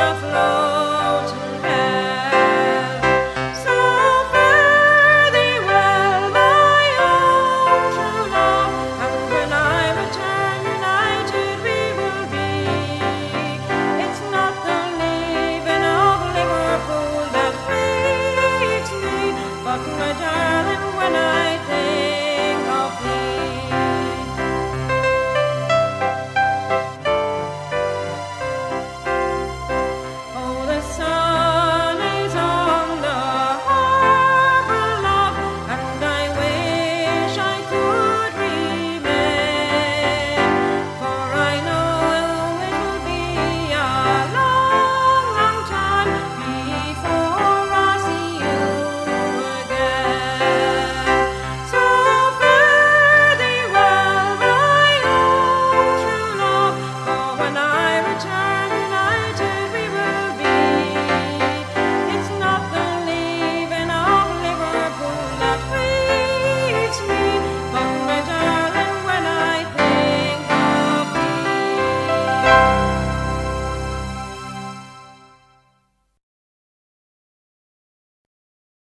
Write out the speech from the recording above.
of love.